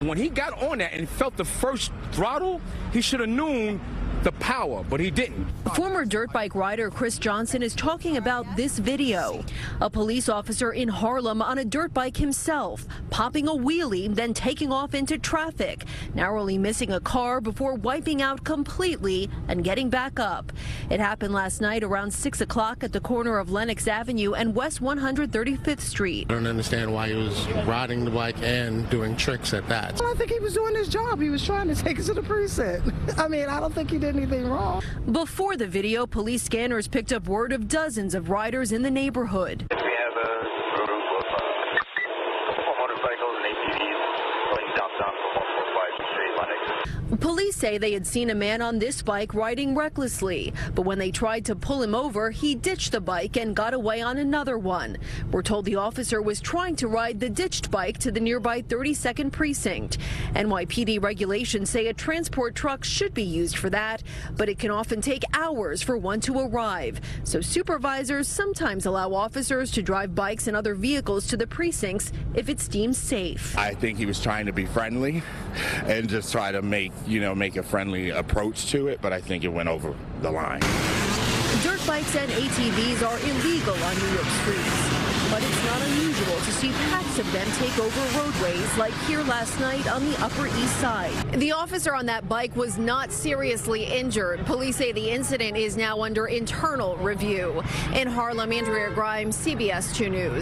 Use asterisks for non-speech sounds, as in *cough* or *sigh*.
When he got on that and felt the first throttle, he should have known the power, but he didn't. Former dirt bike rider Chris Johnson is talking about this video. A police officer in Harlem on a dirt bike himself, popping a wheelie, then taking off into traffic, narrowly missing a car before wiping out completely and getting back up. It happened last night around 6 o'clock at the corner of Lenox Avenue and West 135th Street. I don't understand why he was riding the bike and doing tricks at that. I think he was doing his job. He was trying to take us to the precinct. *laughs* I mean, I don't think he did anything wrong. Before the video, police scanners picked up word of dozens of riders in the neighborhood. We have a Police say they had seen a man on this bike riding recklessly, but when they tried to pull him over, he ditched the bike and got away on another one. We're told the officer was trying to ride the ditched bike to the nearby 32nd precinct. NYPD regulations say a transport truck should be used for that, but it can often take hours for one to arrive. So supervisors sometimes allow officers to drive bikes and other vehicles to the precincts if it's deemed safe. I think he was trying to be friendly and just try to make, you know, make a friendly approach to it, but I think it went over the line. Dirt bikes and ATVs are illegal on New York streets. But it's not unusual to see packs of them take over roadways like here last night on the Upper East Side. The officer on that bike was not seriously injured. Police say the incident is now under internal review. In Harlem, Andrea Grymes, CBS 2 News.